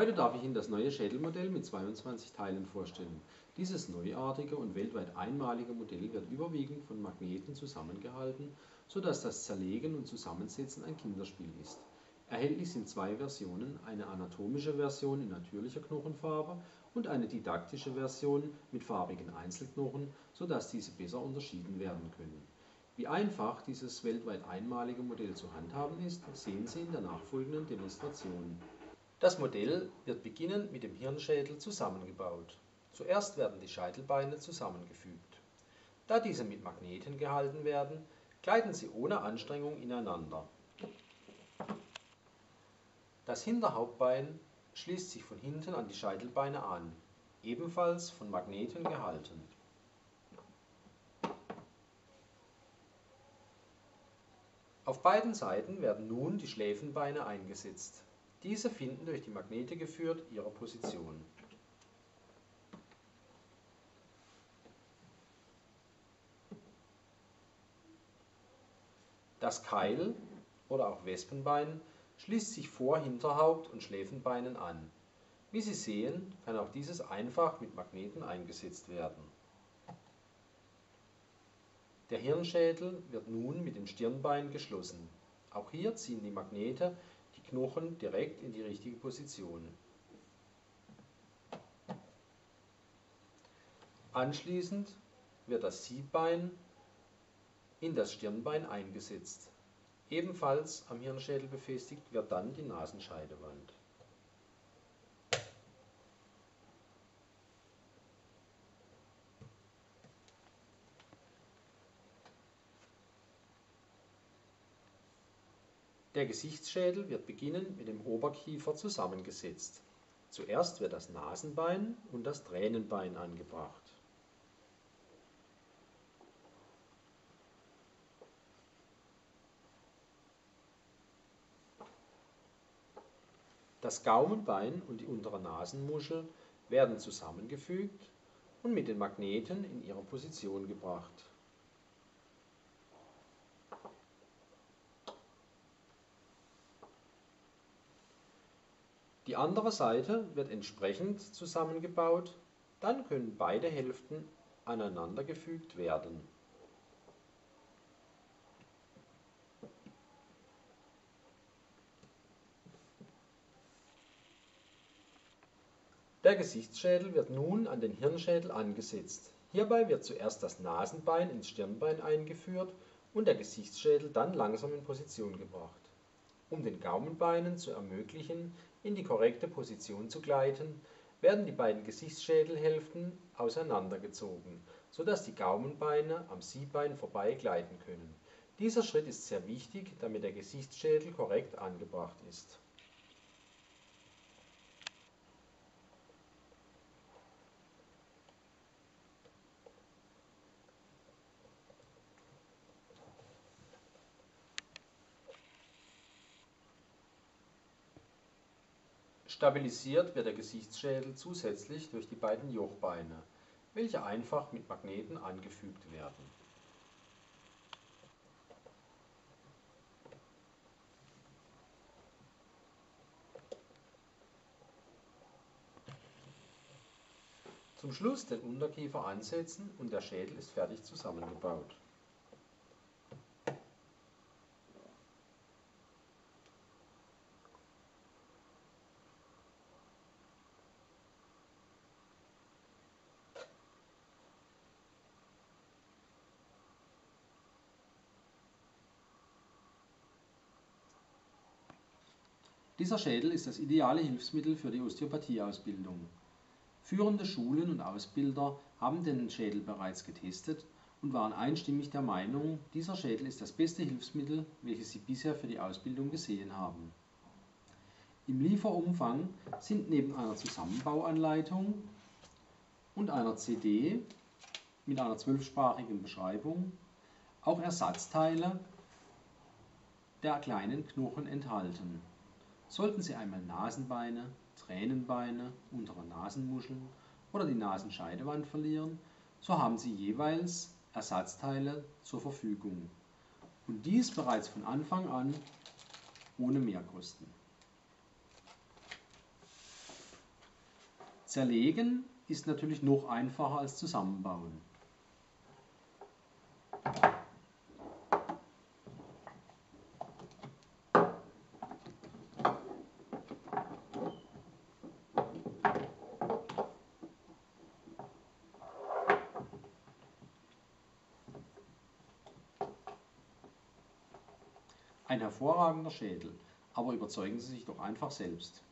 Heute darf ich Ihnen das neue Schädelmodell mit 22 Teilen vorstellen. Dieses neuartige und weltweit einmalige Modell wird überwiegend von Magneten zusammengehalten, sodass das Zerlegen und Zusammensetzen ein Kinderspiel ist. Erhältlich sind zwei Versionen, eine anatomische Version in natürlicher Knochenfarbe und eine didaktische Version mit farbigen Einzelknochen, sodass diese besser unterschieden werden können. Wie einfach dieses weltweit einmalige Modell zu handhaben ist, sehen Sie in der nachfolgenden Demonstration. Das Modell wird beginnend mit dem Hirnschädel zusammengebaut. Zuerst werden die Scheitelbeine zusammengefügt. Da diese mit Magneten gehalten werden, gleiten sie ohne Anstrengung ineinander. Das Hinterhauptbein schließt sich von hinten an die Scheitelbeine an, ebenfalls von Magneten gehalten. Auf beiden Seiten werden nun die Schläfenbeine eingesetzt. Diese finden durch die Magnete geführt ihre Position. Das Keil oder auch Wespenbein schließt sich vor Hinterhaupt und Schläfenbeinen an. Wie Sie sehen, kann auch dieses einfach mit Magneten eingesetzt werden. Der Hirnschädel wird nun mit dem Stirnbein geschlossen. Auch hier ziehen die Magnete die Knochen direkt in die richtige Position. Anschließend wird das Siebbein in das Stirnbein eingesetzt. Ebenfalls am Hirnschädel befestigt wird dann die Nasenscheidewand. Der Gesichtsschädel wird beginnend mit dem Oberkiefer zusammengesetzt. Zuerst wird das Nasenbein und das Tränenbein angebracht. Das Gaumenbein und die untere Nasenmuschel werden zusammengefügt und mit den Magneten in ihre Position gebracht. Die andere Seite wird entsprechend zusammengebaut, dann können beide Hälften aneinandergefügt werden. Der Gesichtsschädel wird nun an den Hirnschädel angesetzt. Hierbei wird zuerst das Nasenbein ins Stirnbein eingeführt und der Gesichtsschädel dann langsam in Position gebracht. Um den Gaumenbeinen zu ermöglichen, in die korrekte Position zu gleiten, werden die beiden Gesichtsschädelhälften auseinandergezogen, sodass die Gaumenbeine am Siebbein vorbei gleiten können. Dieser Schritt ist sehr wichtig, damit der Gesichtsschädel korrekt angebracht ist Stabilisiert wird der Gesichtsschädel zusätzlich durch die beiden Jochbeine, welche einfach mit Magneten angefügt werden. Zum Schluss den Unterkiefer ansetzen und der Schädel ist fertig zusammengebaut Dieser Schädel ist das ideale Hilfsmittel für die Osteopathieausbildung. Führende Schulen und Ausbilder haben den Schädel bereits getestet und waren einstimmig der Meinung, dieser Schädel ist das beste Hilfsmittel, welches sie bisher für die Ausbildung gesehen haben. Im Lieferumfang sind neben einer Zusammenbauanleitung und einer CD mit einer zwölfsprachigen Beschreibung auch Ersatzteile der kleinen Knochen enthalten. Sollten Sie einmal Nasenbeine, Tränenbeine, untere Nasenmuscheln oder die Nasenscheidewand verlieren, so haben Sie jeweils Ersatzteile zur Verfügung. Und dies bereits von Anfang an ohne Mehrkosten. Zerlegen ist natürlich noch einfacher als zusammenbauen. Ein hervorragender Schädel, aber überzeugen Sie sich doch einfach selbst.